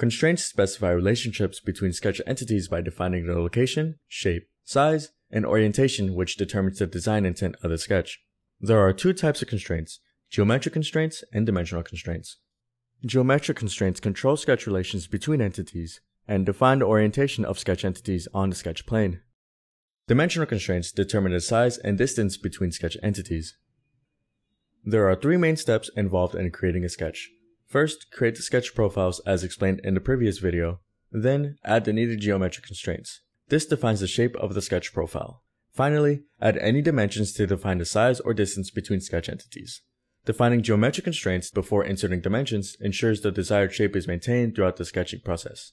Constraints specify relationships between sketch entities by defining their location, shape, size, and orientation which determines the design intent of the sketch. There are two types of constraints, geometric constraints and dimensional constraints. Geometric constraints control sketch relations between entities and define the orientation of sketch entities on the sketch plane. Dimensional constraints determine the size and distance between sketch entities. There are three main steps involved in creating a sketch. First, create the sketch profiles as explained in the previous video. Then, add the needed geometric constraints. This defines the shape of the sketch profile. Finally, add any dimensions to define the size or distance between sketch entities. Defining geometric constraints before inserting dimensions ensures the desired shape is maintained throughout the sketching process.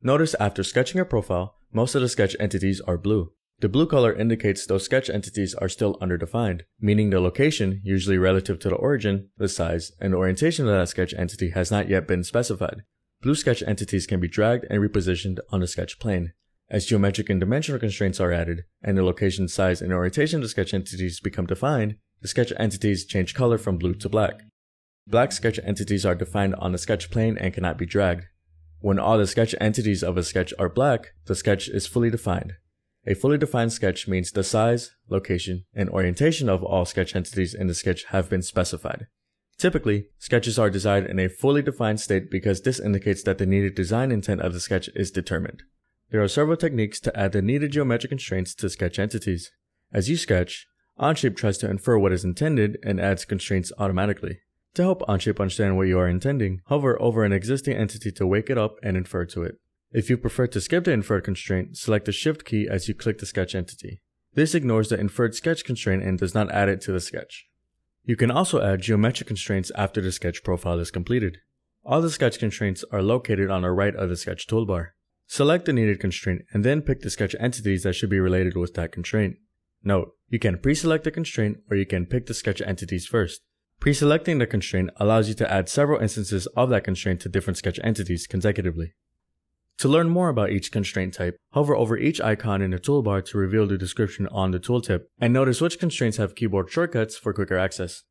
Notice after sketching a profile, most of the sketch entities are blue. The blue color indicates those sketch entities are still underdefined, meaning the location, usually relative to the origin, the size, and orientation of that sketch entity has not yet been specified. Blue sketch entities can be dragged and repositioned on the sketch plane. As geometric and dimensional constraints are added, and the location, size, and orientation of the sketch entities become defined, the sketch entities change color from blue to black. Black sketch entities are defined on the sketch plane and cannot be dragged. When all the sketch entities of a sketch are black, the sketch is fully defined. A fully defined sketch means the size, location, and orientation of all sketch entities in the sketch have been specified. Typically, sketches are designed in a fully defined state because this indicates that the needed design intent of the sketch is determined. There are several techniques to add the needed geometric constraints to sketch entities. As you sketch, Onshape tries to infer what is intended and adds constraints automatically. To help Onshape understand what you are intending, hover over an existing entity to wake it up and infer to it. If you prefer to skip the inferred constraint, select the Shift key as you click the sketch entity. This ignores the inferred sketch constraint and does not add it to the sketch. You can also add geometric constraints after the sketch profile is completed. All the sketch constraints are located on the right of the sketch toolbar. Select the needed constraint and then pick the sketch entities that should be related with that constraint. Note, you can pre-select the constraint or you can pick the sketch entities first. Pre-selecting the constraint allows you to add several instances of that constraint to different sketch entities consecutively. To learn more about each constraint type, hover over each icon in the toolbar to reveal the description on the tooltip, and notice which constraints have keyboard shortcuts for quicker access.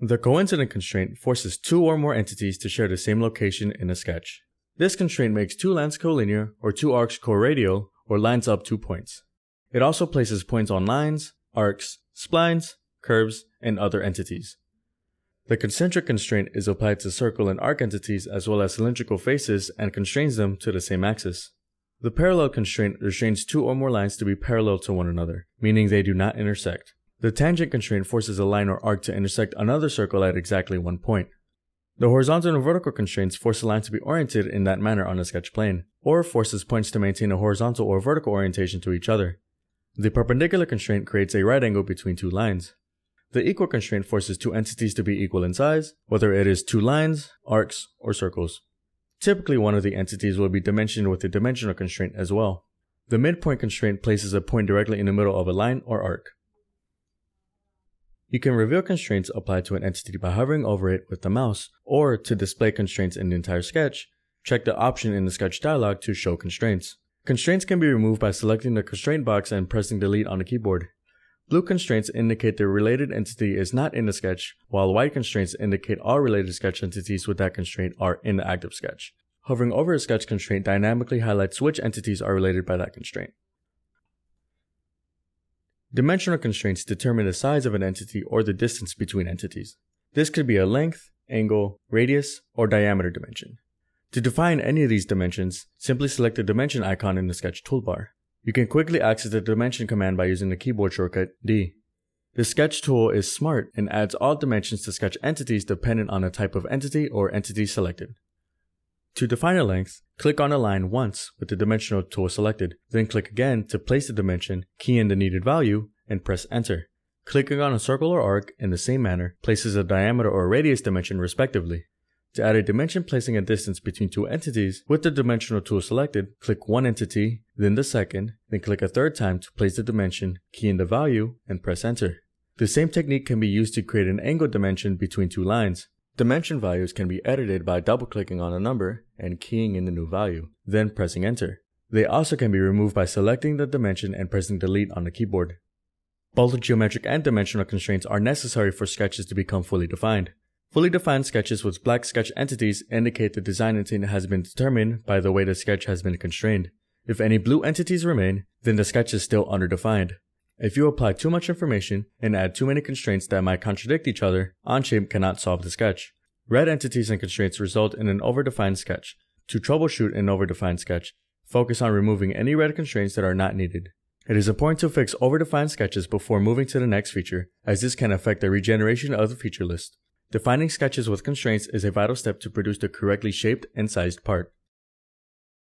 The coincident constraint forces two or more entities to share the same location in a sketch. This constraint makes two lines collinear, or two arcs coradial, or lines up two points. It also places points on lines, arcs, splines, curves, and other entities. The concentric constraint is applied to circle and arc entities as well as cylindrical faces and constrains them to the same axis. The parallel constraint restrains two or more lines to be parallel to one another, meaning they do not intersect. The tangent constraint forces a line or arc to intersect another circle at exactly one point. The horizontal and vertical constraints force a line to be oriented in that manner on a sketch plane, or forces points to maintain a horizontal or vertical orientation to each other. The perpendicular constraint creates a right angle between two lines. The equal constraint forces two entities to be equal in size, whether it is two lines, arcs, or circles. Typically, one of the entities will be dimensioned with a dimensional constraint as well. The midpoint constraint places a point directly in the middle of a line or arc. You can reveal constraints applied to an entity by hovering over it with the mouse, or to display constraints in the entire sketch, check the option in the sketch dialog to show constraints. Constraints can be removed by selecting the constraint box and pressing delete on the keyboard. Blue constraints indicate the related entity is not in the sketch, while white constraints indicate all related sketch entities with that constraint are in the active sketch. Hovering over a sketch constraint dynamically highlights which entities are related by that constraint. Dimensional constraints determine the size of an entity or the distance between entities. This could be a length, angle, radius, or diameter dimension. To define any of these dimensions, simply select the dimension icon in the sketch toolbar. You can quickly access the dimension command by using the keyboard shortcut D. The sketch tool is smart and adds all dimensions to sketch entities dependent on the type of entity or entity selected. To define a length, click on a line once with the dimensional tool selected, then click again to place the dimension, key in the needed value, and press enter. Clicking on a circle or arc in the same manner places a diameter or radius dimension respectively. To add a dimension placing a distance between two entities, with the dimensional tool selected, click one entity, then the second, then click a third time to place the dimension, key in the value, and press enter. The same technique can be used to create an angle dimension between two lines. Dimension values can be edited by double-clicking on a number and keying in the new value, then pressing enter. They also can be removed by selecting the dimension and pressing delete on the keyboard. Both geometric and dimensional constraints are necessary for sketches to become fully defined. Fully defined sketches with black sketch entities indicate the design intent has been determined by the way the sketch has been constrained. If any blue entities remain, then the sketch is still underdefined. If you apply too much information and add too many constraints that might contradict each other, Onshape cannot solve the sketch. Red entities and constraints result in an overdefined sketch. To troubleshoot an overdefined sketch, focus on removing any red constraints that are not needed. It is important to fix overdefined sketches before moving to the next feature, as this can affect the regeneration of the feature list. Defining sketches with constraints is a vital step to produce the correctly shaped and sized part.